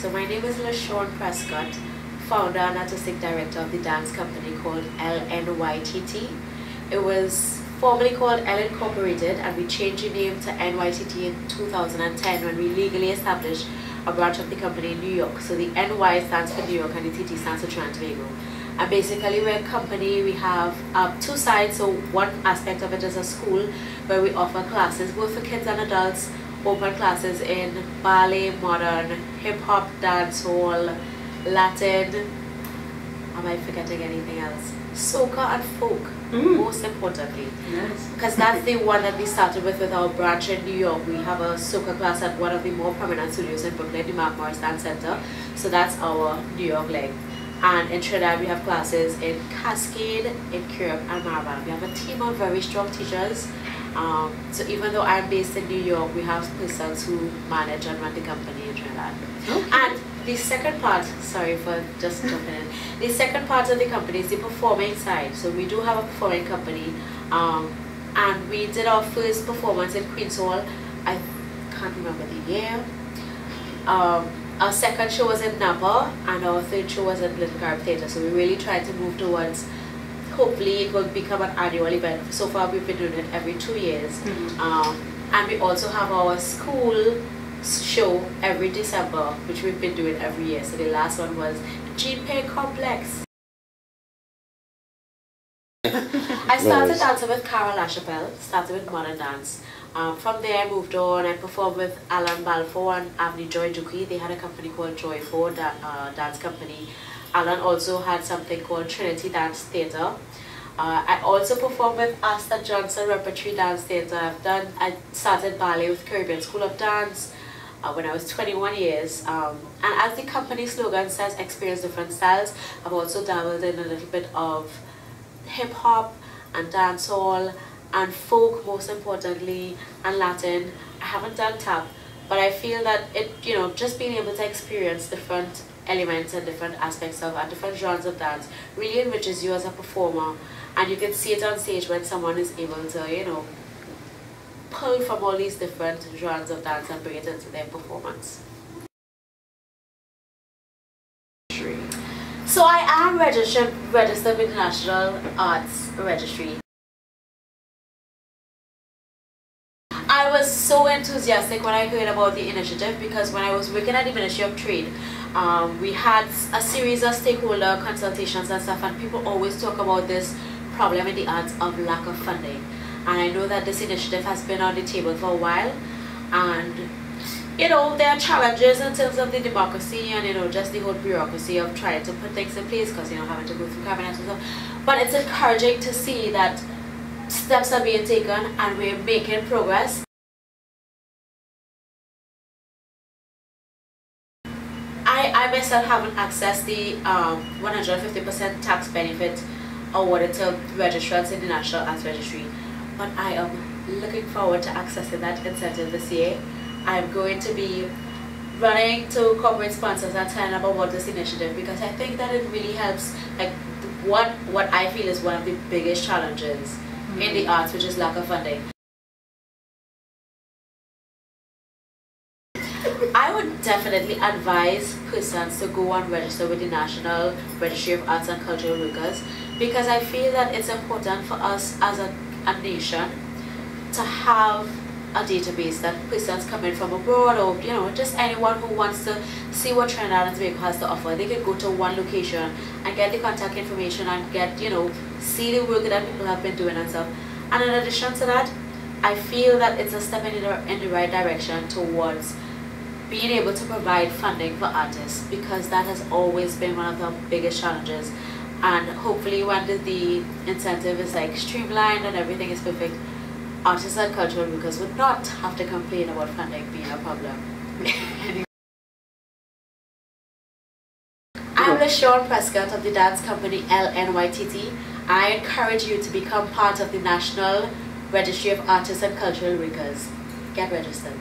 So my name is La Shaun Prescott, founder and artistic director of the dance company called ELLE NYTT. It was formerly called L Incorporated and we changed the name to NYTT in 2010 when we legally established a branch of the company in New York. So the NY stands for New York and the TT stands for Trinidad and basically we're a company, we have um, two sides. So one aspect of it is a school where we offer classes both for kids and adults, open classes in ballet, modern, hip hop, dancehall, Latin, am I forgetting anything else? Soca and folk, mm. most importantly. Because that's the one that we started with with our branch in New York. We have a soca class at one of the more prominent studios in Brooklyn, the Mark Morris Dance Center. So that's our New York leg. And in Trinidad, we have classes in Cascade, in Curepe, and Marabella. We have a team of very strong teachers. Um, so even though I'm based in New York, we have persons who manage and run the company in Trinidad. Okay. And the second part, sorry for just jumping in, the second part of the company is the performing side. So we do have a performing company. Um, and we did our first performance in Queen's Hall. I can't remember the year. Um, our second show was in NAPA and our third show was at Little Carib Theatre. So we really tried to move towards hopefully it will become an annual event. So far we've been doing it every two years. Mm -hmm. um, and we also have our school show every December, which we've been doing every year. So the last one was Jean Pierre Complex. I started dancing with Carol LaChapelle, started with modern dance. Um, from there, I moved on. I performed with Alan Balfour and Avni Joy Duki. They had a company called Joy 4 da uh, Dance Company. Alan also had something called Trinity Dance Theatre. Uh, I also performed with Astor Johnson Repertory Dance Theatre. I've done, I started ballet with Caribbean School of Dance uh, when I was 21 years. Um, and as the company slogan says, experience different styles, I've also dabbled in a little bit of hip hop and dancehall and folk most importantly and Latin. I haven't done tap but I feel that it you know just being able to experience different elements and different aspects of and different genres of dance really enriches you as a performer. And you can see it on stage when someone is able to you know pull from all these different genres of dance and bring it into their performance. So I am registered registered with the National Arts Registry. I was so enthusiastic when I heard about the initiative because when I was working at the Ministry of Trade, um, we had a series of stakeholder consultations and stuff and people always talk about this problem in the arts of lack of funding. And I know that this initiative has been on the table for a while and you know, there are challenges in terms of the democracy and, you know, just the whole bureaucracy of trying to put things in place because, you know, having to go through cabinet and stuff. But it's encouraging to see that steps are being taken and we're making progress. I, I haven't accessed the 150% um, tax benefit awarded to registrants in the National Arts Registry, but I am looking forward to accessing that incentive this year. I'm going to be running to corporate sponsors and telling them about this initiative because I think that it really helps like what what I feel is one of the biggest challenges in the arts, which is lack of funding. Definitely advise persons to go and register with the National Registry of Arts and Cultural Workers because I feel that it's important for us as a, a nation to have a database that persons coming from abroad or you know just anyone who wants to see what Trinidad and Tobago has to offer. They can go to one location and get the contact information and get you know see the work that people have been doing and stuff. And in addition to that I feel that it's a step in the, in the right direction towards being able to provide funding for artists because that has always been one of the biggest challenges and hopefully when the, incentive is like streamlined and everything is perfect artists and cultural workers would not have to complain about funding being a problem. I'm La Shaun Prescott of the dance company ELLE NYTT. I encourage you to become part of the National Registry of Artists and Cultural Workers. Get registered.